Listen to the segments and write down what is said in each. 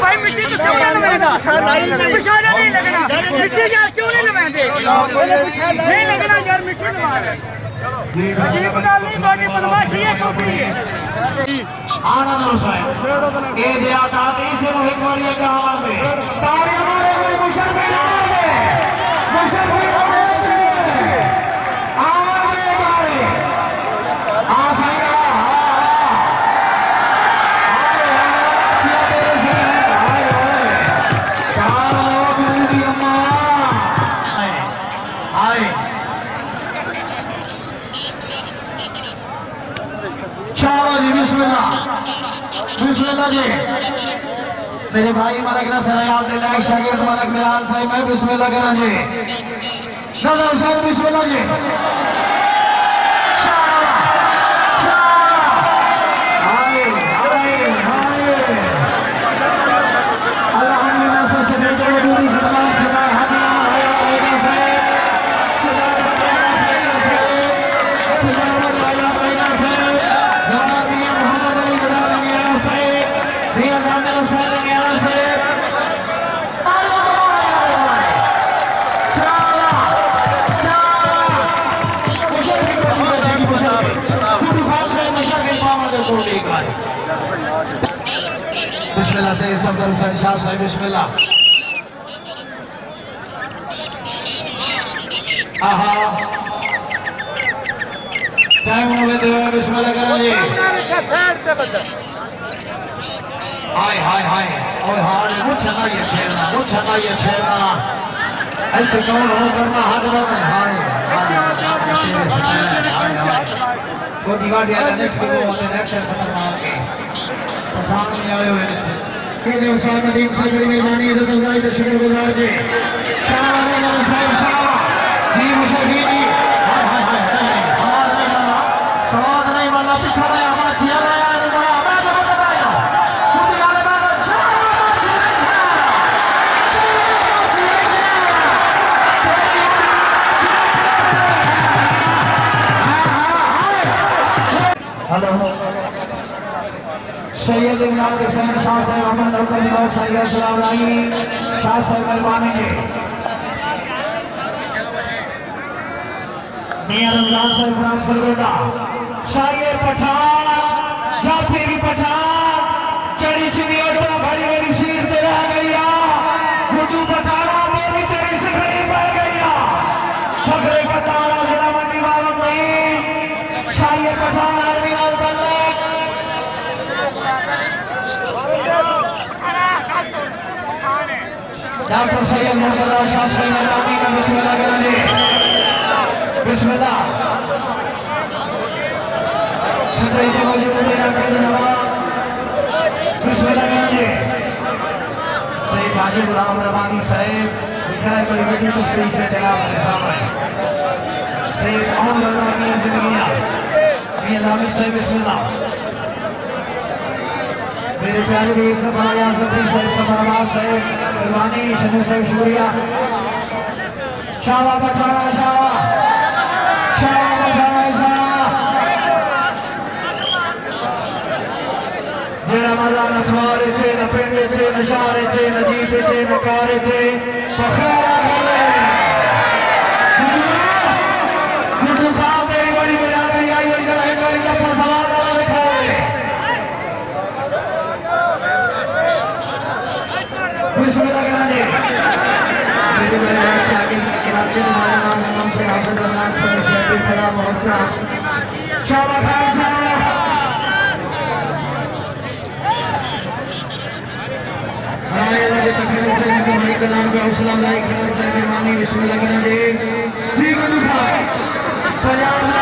بھائی، مٹی تو کیوں نہ لگا پشانا نہیں لگنا۔ مٹی یار، کیوں نہیں لگاتے نہیں لگنا یار، مٹی لگا رہے عجیب گل نہیں بڑی بدماشی ہے کیونکہ آنند حسین اے دیا دادی سے روح ایک کے آواز میں تاڑی ہمارے میرے مشرفی آواز میں مشرفی آواز میں جی بسم اللہ۔ بسم اللہ جی۔ میرے بھائی، ملک نصر عبد اللہ شاگرد ملک ملان صاحب، میں بسم اللہ کرنا جی۔ نظر حسین، بسم اللہ جی۔ بسم اللہ سے صفدر حسین شاہ صاحب بسم اللہ آہا۔ ٹائم ہوئے دے بسم اللہ کرنا جی ہائے ہائے ہائے۔ اوہ، ہائے مجھ چھنا یہ چھیرنا مجھ چھنا یہ چھیرنا۔ ایسے کون ہو کرنا حد میں ہائے کو دیواڑی آلے نیٹ کی وہ ہوتے نیٹ سے ختم آ کے۔ پٹھان میں آئے ہوئے نیٹ کہ سید امداد حسین شاہ صاحب احمد ربر نور سید السلام علیہ شاہ صاحب مہربانی کے۔ میاں رمضان صاحب نام سرگردہ شاہی پٹھان جعفری بھی پٹھان، چڑی چڑی اوٹا بھائی میری سیٹ تے رہ گیا گھٹو پٹھانا میری تیری سے کھڑی پہ گیا فخر پٹھانا ذرا منی معلوم نہیں شاہی پٹھان عربی ڈاکٹر سید مرتضی شاہ صاحب مہربانی کا بسم اللہ کرنا جی بسم اللہ۔ صدر جمال جمہوریہ قید نواب بسم اللہ کرنا جی سید حاجی غلام ربانی صاحب لکھا ہے بڑی بڑی تفریح سے جناب علیہ صاحب سید احمد اللہ کی زندگیاں۔ میاں نامد صاحب، بسم اللہ۔ میرے پیارے بھی سب آیا سبری صاحب سفر آباد صاحب مہربانی شنو صاحب شکریہ شاہوہ پٹھانا شاہوہ شاہوہ پٹھانا شاہوہ جیڑا مزا نسوارے چھے نہ پینڈے چھے نہ شارے چھے نہ جیپے چھے نہ کارے چھے فخیرہ ہے گھٹو کھاؤ تیری بڑی بجا گئی آئی ہوئی ذرا ایک بڑی دفعہ سوال والا دکھاؤ بسم اللہ کرنا جی میری میرے بات سے آگے کے ہمارے نام نام سے حافظ اللہ سے سیدی خدا محبتہ شعبہ خان صاحب ہمارے اللہ کے تکھر سے مجھے ہماری کلام پہ حوصلہ اللہ خیال صاحب مہربانی بسم اللہ کرنا دے جی گنو بھائی پنجاب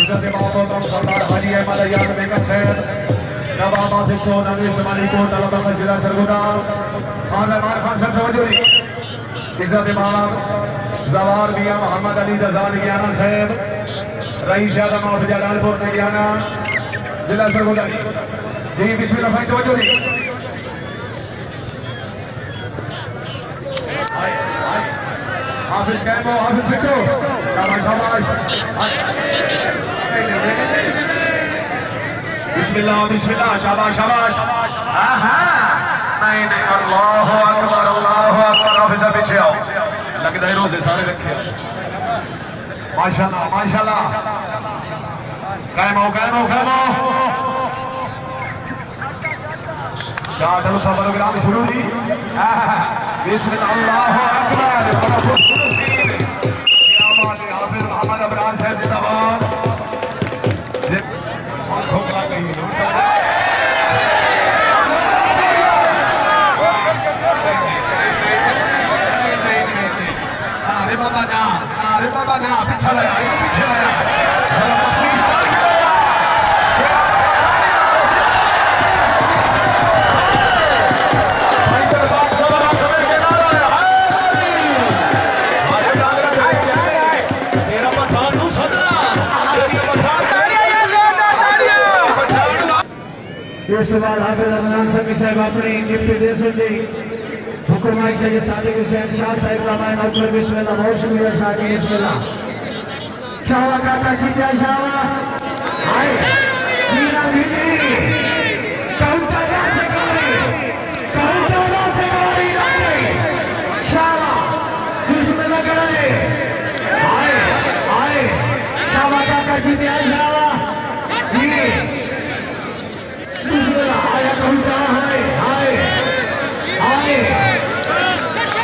عزت بابا سردار حاجی احمد ایاد بیگم صاحب نواب آصف کو نوی شمالی کو طلبہ کا ضلع سرگودا خان رحمان خان صاحب توجہ دی عزت باب زوار میاں محمد علی رضان گیانا صاحب رئیس اعظم آف جلال میں گیانا ضلع سرگودا جی بسم اللہ بھائی توجہ دی حافظ کیمو حافظ فٹو شاباش شاباش بسم اللہ بسم اللہ شاباش شاباش آہا۔ نہیں نہیں اللہ اکبر اللہ اکبر حافظہ پیچھے آؤ۔ لگتا ہے روزے سارے رکھے ماشاءاللہ ماشاءاللہ۔ ہو قائم ہو شاہ چلو سب پروگرام شروع جی۔ بسم اللہ اکبر۔ ارے بابا نا پیچھے لیا پیچھے لیا اس کے بعد حافظ سمی صاحب اپنی گفٹ دے سکتے حکم سید صادق حسین شاہ صاحب رحمان اکبر، بسم اللہ، بہت شکریہ شاہ جی بسم اللہ۔ شاہوہ کاکا چیتیا شاہوہ آئے۔ میرا زیدی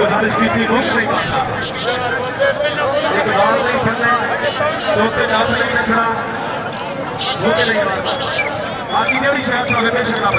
گزارش کی تھی روک نہیں پاتا ایک نہیں چوتھے نہیں رکھنا Makineri şart talebe şakabı.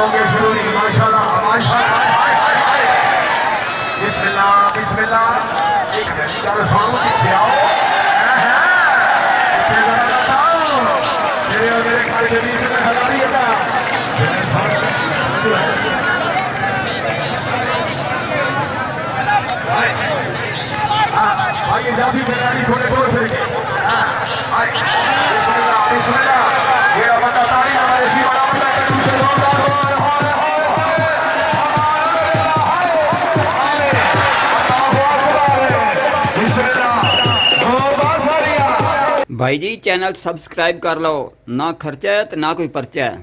واہ ماچی شروع نہیں ماشاءاللہ ماشاءاللہ بسم اللہ بسم اللہ ایک دن کا سوالوں پیچھے آؤ پیچھے ذرا بتاؤ میرے اور میرے گھر کے بیچ میں ہزاری ہے آئیے جاتی بریانی تھوڑے دور پھر کے آئے بھائی جی چینل سبسکرائب کر لو۔ نہ خرچہ ہے تو نہ کوئی پرچہ ہے۔